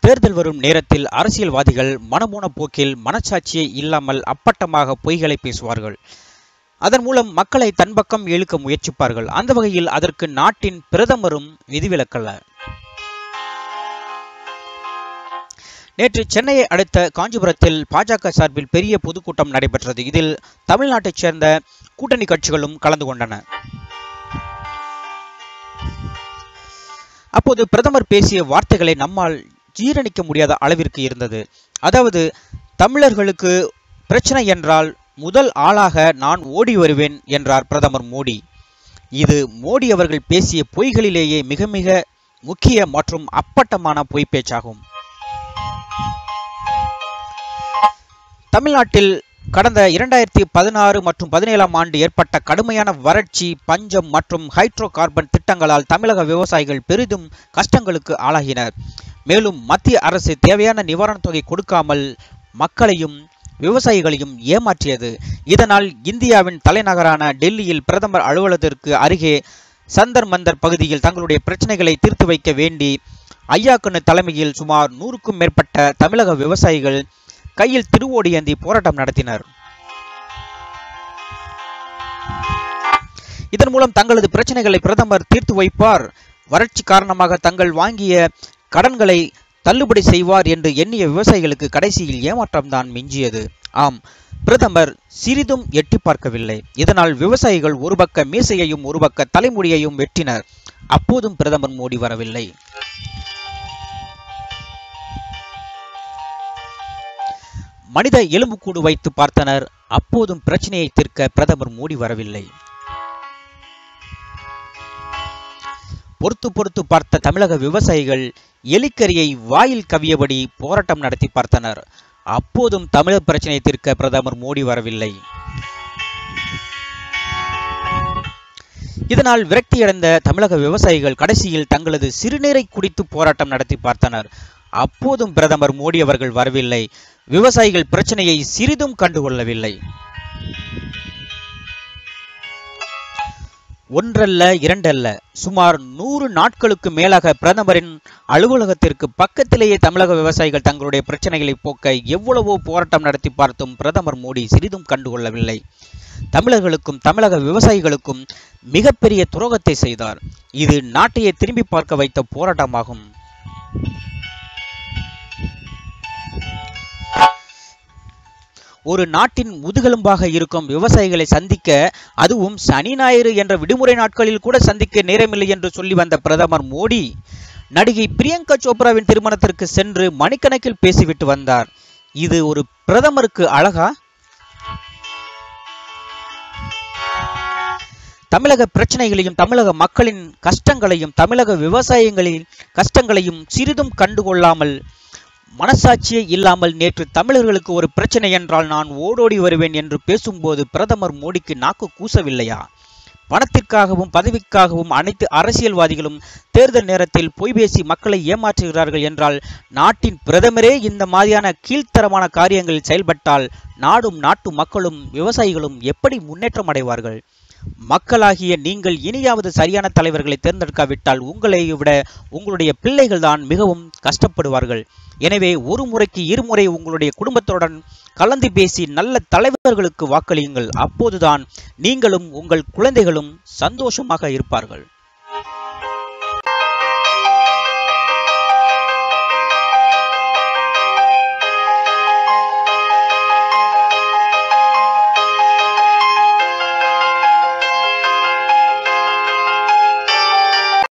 தேர்தல் வரும் நேரத்தில் அரசியல்வாதிகள் மனமூன போக்கில் மனச்சாட்சியை இல்லாமல் அப்பட்டமாக பொய்களை பேசுவார்கள். அதன் மூலம் மக்களை தன் பக்கம் இழுக்க முயற்சிப்பார்கள். அந்த வகையில் அதற்கு நாட்டின் பிரதமரும் விதிவிலக்கல்ல. நேற்று சென்னையை அடுத்த காஞ்சிபுரத்தில் பாஜக சார்பில் பெரிய பொதுக்கூட்டம் நடைபெற்றது. இதில் தமிழ்நாட்டைச் சேர்ந்த கூட்டணி கட்சிகளும் கலந்து கொண்டன. அப்போது பிரதமர் பேசிய வார்த்தைகளை நம்மால் ஜீரணிக்க முடியாத அளவிற்கு இருந்தது. அதாவது தமிழர்களுக்கு பிரச்சனை என்றால் முதல் ஆளாக நான் ஓடி வருவேன் என்றார் பிரதமர் மோடி. இது மோடி அவர்கள் பேசிய பொய்களிலேயே மிக மிக முக்கிய மற்றும் அப்பட்டமான பொய் பேச்சாகும். தமிழ்நாட்டில் கடந்த இரண்டாயிரத்தி பதினாறு மற்றும் பதினேழாம் ஆண்டு ஏற்பட்ட கடுமையான வறட்சி பஞ்சம் மற்றும் ஹைட்ரோ கார்பன் திட்டங்களால் தமிழக விவசாயிகள் பெரிதும் கஷ்டங்களுக்கு ஆளாகினர். மேலும் மத்திய அரசு தேவையான நிவாரணத் தொகை கொடுக்காமல் மக்களையும் விவசாயிகளையும் ஏமாற்றியது. இதனால் இந்தியாவின் தலைநகரான டெல்லியில் பிரதமர் அலுவலகத்திற்கு அருகே சந்தர் மந்தர் பகுதியில் தங்களுடைய பிரச்சனைகளை தீர்த்து வைக்க வேண்டி ஐயாக்குன்னு தலைமையில் சுமார் நூறுக்கும் மேற்பட்ட தமிழக விவசாயிகள் கையில் திருவோடி ஏந்தி போராட்டம் நடத்தினர். இதன் மூலம் தங்களது பிரச்சனைகளை பிரதமர் தீர்த்து வைப்பார். வறட்சி காரணமாக தங்கள் வாங்கிய கடன்களை தள்ளுபடி செய்வார் என்று எண்ணிய விவசாயிகளுக்கு கடைசியில் ஏமாற்றம்தான் மிஞ்சியது. ஆம் பிரதமர் சிறிதும் எட்டி பார்க்கவில்லை. இதனால் விவசாயிகள் ஒரு பக்க மீசையையும் ஒரு பக்க தலைமுடியையும் வெட்டினர். அப்போதும் பிரதமர் மோடி வரவில்லை. மனித எலும்புக்கூடு வைத்து பார்த்தனர். அப்போதும் பிரச்சனையை தீர்க்க பிரதமர் மோடி வரவில்லை. பொறுத்து பொறுத்து பார்த்த தமிழக விவசாயிகள் எலிக்கரியை வாயில் கவியபடி போராட்டம் நடத்தி பார்த்தனர். அப்போதும் தமிழர் பிரச்சனையை தீர்க்க பிரதமர் மோடி வரவில்லை. இதனால் விரக்தியடைந்த தமிழக விவசாயிகள் கடைசியில் தங்களது சிறுநீரை குடித்து போராட்டம் நடத்தி பார்த்தனர். அப்போதும் பிரதமர் மோடி அவர்கள் வரவில்லை. விவசாயிகள் பிரச்சனையை சிறிதும் கண்டுகொள்ளவில்லை. ஒன்றல்ல இரண்டல்ல. சுமார் நூறு நாட்களுக்கு மேலாக பிரதமரின் அலுவலகத்திற்கு பக்கத்திலேயே தமிழக விவசாயிகள் தங்களுடைய பிரச்சனைகளை போக்க எவ்வளவோ போராட்டம் நடத்தி பார்த்தும் பிரதமர் மோடி சிறிதும் கண்டுகொள்ளவில்லை. தமிழர்களுக்கும் தமிழக விவசாயிகளுக்கும் மிகப்பெரிய துரோகத்தை செய்தார். இது நாட்டையே திரும்பி பார்க்க வைத்த போராட்டமாகும். ஒரு நாட்டின் முதுகெலும்பாக இருக்கும் விவசாயிகளை சந்திக்க அதுவும் சனி ஞாயிறு என்ற விடுமுறை நாட்களில் கூட சந்திக்க நேரமில்லை என்று சொல்லி வந்த பிரதமர் மோடி நடிகை பிரியங்கா சோப்ராவின் திருமணத்திற்கு சென்று மணிக்கணக்கில் பேசிவிட்டு வந்தார். இது ஒரு பிரதமருக்கு அழகா? தமிழக பிரச்சனைகளையும் தமிழக மக்களின் கஷ்டங்களையும் தமிழக விவசாயிகளின் கஷ்டங்களையும் சிறிதும் கண்டுகொள்ளாமல் மனசாட்சியே இல்லாமல் நேற்று தமிழர்களுக்கு ஒரு பிரச்சனை என்றால் நான் ஓடோடி வருவேன் என்று பேசும்போது பிரதமர் மோடிக்கு நாக்கு கூசவில்லையா? பணத்திற்காகவும் பதவிக்காகவும் அனைத்து அரசியல்வாதிகளும் தேர்தல் நேரத்தில் பொய் பேசி மக்களை ஏமாற்றுகிறார்கள் என்றால் நாட்டின் பிரதமரே இந்த மாதிரியான கீழ்த்தரமான காரியங்களில் செயல்பட்டால் நாடும் நாட்டு மக்களும் விவசாயிகளும் எப்படி முன்னேற்றம் அடைவார்கள்? மக்களாகிய நீங்கள் இனியாவது சரியான தலைவர்களை தேர்ந்தெடுக்காவிட்டால் உங்களை விட உங்களுடைய பிள்ளைகள் தான் மிகவும் கஷ்டப்படுவார்கள். எனவே ஒரு முறைக்கு இருமுறை உங்களுடைய குடும்பத்துடன் கலந்து பேசி நல்ல தலைவர்களுக்கு வாக்களியுங்கள். அப்போதுதான் நீங்களும் உங்கள் குழந்தைகளும் சந்தோஷமாக இருப்பார்கள்.